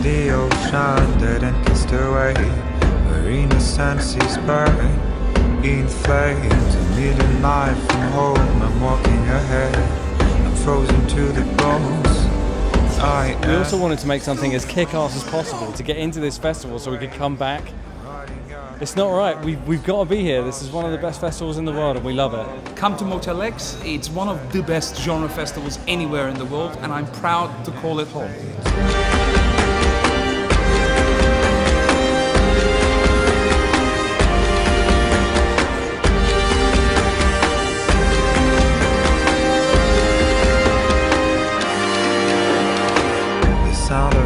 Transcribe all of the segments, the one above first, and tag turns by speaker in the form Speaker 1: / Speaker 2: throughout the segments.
Speaker 1: stranded and kissed away. Where innocence is buried in flames. A million life from home, I'm walking ahead. I'm frozen to the bones. I
Speaker 2: We also wanted to make something as kick-ass as possible to get into this festival so we could come back. It's not right. We've, we've got to be here. This is one of the best festivals in the world and we love it.
Speaker 3: Come to Motel X. It's one of the best genre festivals anywhere in the world, and I'm proud to call it home.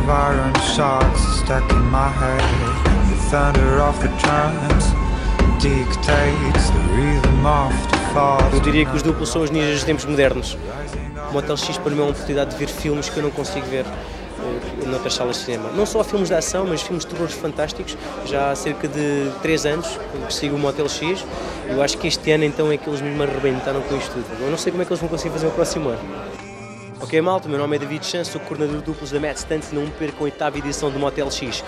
Speaker 1: Of iron shots stuck in my head. The thunder of the drums dictates the rhythm of the thoughts.
Speaker 4: Eu diria que os duplos são os ninjas dos tempos modernos. O Motel X para mim é uma oportunidade de ver filmes que eu não consigo ver eh, noutras salas de cinema. Não só filmes de ação, mas filmes de terror fantásticos. Já há cerca de 3 anos que sigo o Motel X. Eu acho que este ano então é que eles mesmo arrebentaram com isto tudo. Eu não sei como é que eles vão conseguir fazer o próximo ano. Ok, malta, meu nome é David Chan, sou coordenador de duplos da Mad Stunts e não me percam a oitava edição do Motel X.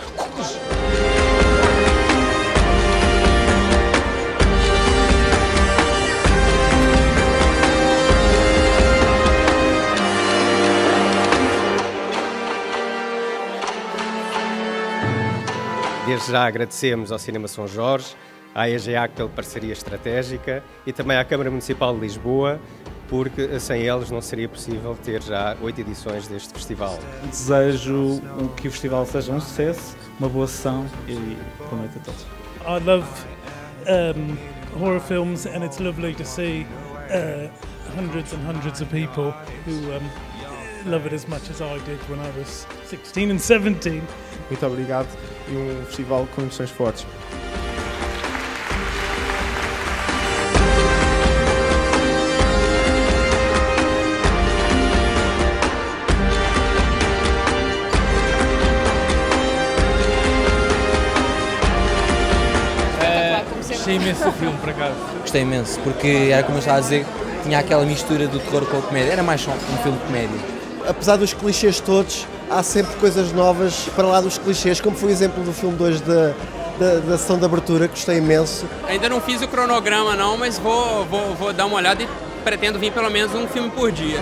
Speaker 5: Desde já agradecemos ao Cinema São Jorge, à EGEAC pela parceria estratégica e também à Câmara Municipal de Lisboa, porque sem eles não seria possível ter já oito edições deste festival.
Speaker 6: Desejo que o festival seja um sucesso, uma boa sessão e prometo a todos.
Speaker 7: I love um, horror films, and it's lovely to see uh, hundreds and hundreds of people who um, love it as much as I did when I was 16 and 17.
Speaker 8: Muito obrigado e um festival com emoções fortes.
Speaker 7: Gostei imenso do filme, por acaso.
Speaker 9: Gostei imenso, porque era como eu estava a dizer, tinha aquela mistura do terror com a comédia. Era mais só um filme de comédia.
Speaker 10: apesar dos clichês todos, há sempre coisas novas para lá dos clichês, como foi o exemplo do filme 2 da, da, da sessão de abertura, que gostei imenso.
Speaker 11: Ainda não fiz o cronograma não, mas vou, vou, vou dar uma olhada e pretendo vir pelo menos um filme por dia.